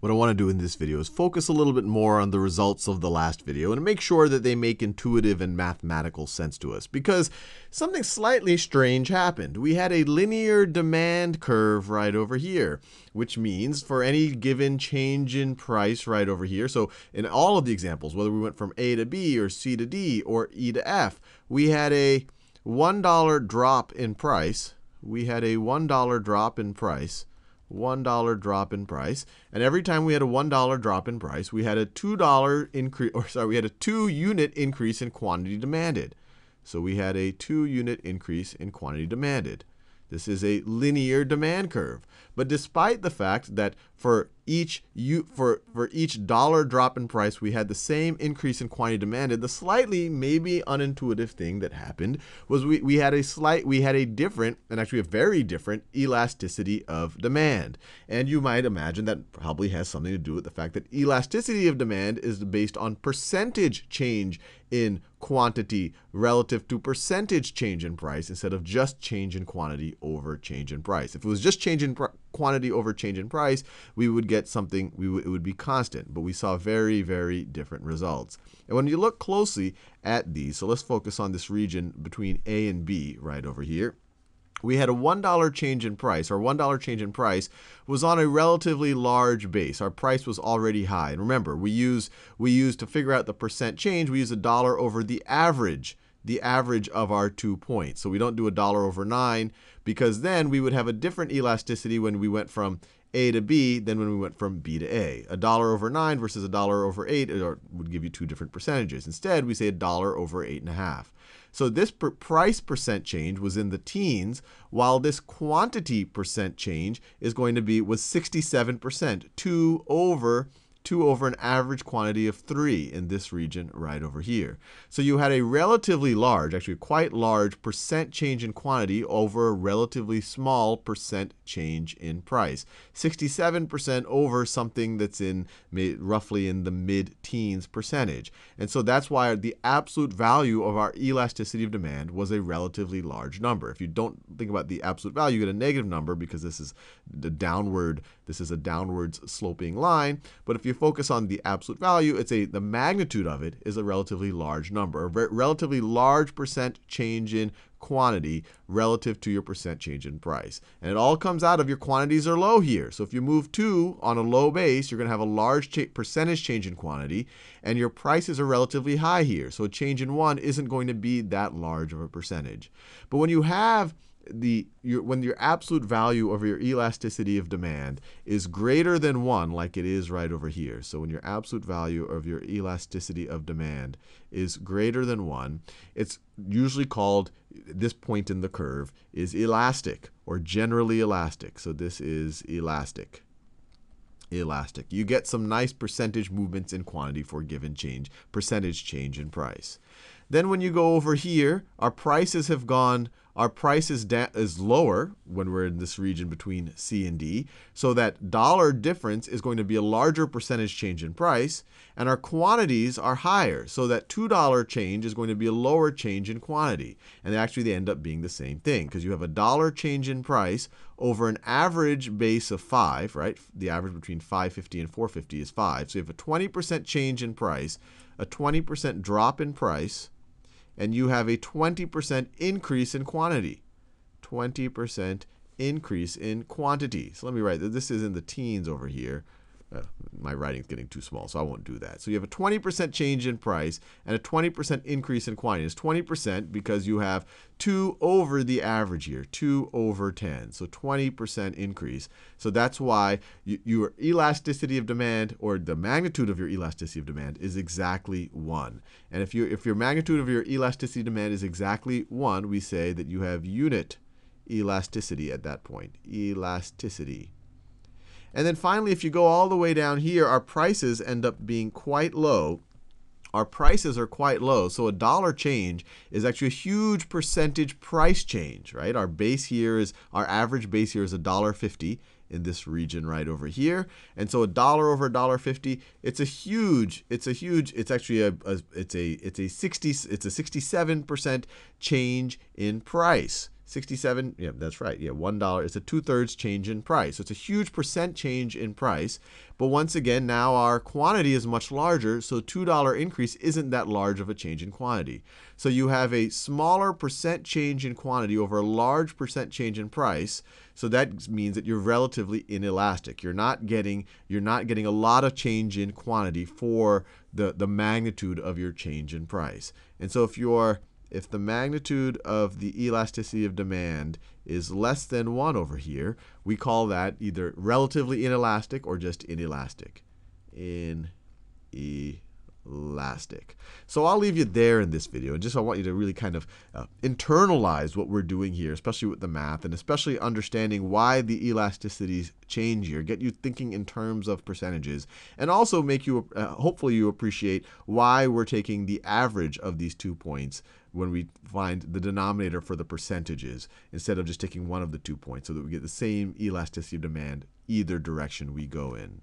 what I want to do in this video is focus a little bit more on the results of the last video and make sure that they make intuitive and mathematical sense to us. Because something slightly strange happened. We had a linear demand curve right over here, which means for any given change in price right over here, so in all of the examples, whether we went from A to B or C to D or E to F, we had a $1 drop in price. We had a $1 drop in price $1 drop in price. And every time we had a $1 drop in price, we had a $2 increase, or sorry, we had a 2 unit increase in quantity demanded. So we had a 2 unit increase in quantity demanded. This is a linear demand curve. But despite the fact that for each for, for each dollar drop in price, we had the same increase in quantity demanded, the slightly maybe unintuitive thing that happened was we, we had a slight we had a different and actually a very different elasticity of demand. And you might imagine that probably has something to do with the fact that elasticity of demand is based on percentage change in quantity relative to percentage change in price instead of just change in quantity over change in price. If it was just change in quantity over change in price, we would get something, we it would be constant. But we saw very, very different results. And when you look closely at these, so let's focus on this region between A and B right over here we had a $1 change in price. Our $1 change in price was on a relatively large base. Our price was already high. And remember, we use we use to figure out the percent change, we use a dollar over the average, the average of our two points. So we don't do a dollar over 9 because then we would have a different elasticity when we went from a to B than when we went from B to A. A dollar over 9 versus a dollar over 8 would give you two different percentages. Instead, we say a dollar over 8.5. So this per price percent change was in the teens, while this quantity percent change is going to be was 67%, 2 over 2 over an average quantity of 3 in this region right over here. So you had a relatively large, actually quite large percent change in quantity over a relatively small percent change in price. 67% over something that's in roughly in the mid-teens percentage. And so that's why the absolute value of our elasticity of demand was a relatively large number. If you don't think about the absolute value, you get a negative number because this is the downward, this is a downwards sloping line. But if you focus on the absolute value, it's a the magnitude of it is a relatively large number, a relatively large percent change in quantity relative to your percent change in price. And it all comes out of your quantities are low here. So if you move 2 on a low base, you're going to have a large cha percentage change in quantity, and your prices are relatively high here. So a change in 1 isn't going to be that large of a percentage. But when you have the your, when your absolute value of your elasticity of demand is greater than 1, like it is right over here. So when your absolute value of your elasticity of demand is greater than 1, it's usually called, this point in the curve is elastic or generally elastic. So this is elastic. Elastic. You get some nice percentage movements in quantity for a given change, percentage change in price. Then when you go over here, our prices have gone our price is, is lower when we're in this region between C and D. So that dollar difference is going to be a larger percentage change in price. And our quantities are higher. So that $2 change is going to be a lower change in quantity. And actually, they end up being the same thing because you have a dollar change in price over an average base of 5, right? The average between 550 and 450 is 5. So you have a 20% change in price, a 20% drop in price and you have a 20% increase in quantity. 20% increase in quantity. So let me write, that this is in the teens over here. Uh, my writing's getting too small, so I won't do that. So you have a 20% change in price and a 20% increase in quantity. It's 20% because you have 2 over the average here, 2 over 10. So 20% increase. So that's why you, your elasticity of demand, or the magnitude of your elasticity of demand, is exactly 1. And if, you, if your magnitude of your elasticity demand is exactly 1, we say that you have unit elasticity at that point. Elasticity. And then finally, if you go all the way down here, our prices end up being quite low. Our prices are quite low. So a dollar change is actually a huge percentage price change, right? Our base here is, our average base here is $1.50 in this region right over here. And so a dollar over a dollar fifty, it's a huge, it's a huge, it's actually a, a, it's a it's a 60 it's a 67% change in price 67, yeah, that's right. Yeah, $1 is a two thirds change in price. So it's a huge percent change in price. But once again, now our quantity is much larger, so $2 increase isn't that large of a change in quantity. So you have a smaller percent change in quantity over a large percent change in price. So that means that you're relatively inelastic. You're not getting you're not getting a lot of change in quantity for the, the magnitude of your change in price. And so if you're if the magnitude of the elasticity of demand is less than 1 over here, we call that either relatively inelastic or just inelastic. Inelastic. So I'll leave you there in this video. And just I want you to really kind of uh, internalize what we're doing here, especially with the math, and especially understanding why the elasticities change here. Get you thinking in terms of percentages, and also make you, uh, hopefully you appreciate why we're taking the average of these two points when we find the denominator for the percentages instead of just taking one of the two points so that we get the same elasticity of demand either direction we go in.